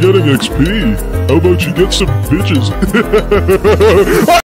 getting XP. How about you get some bitches?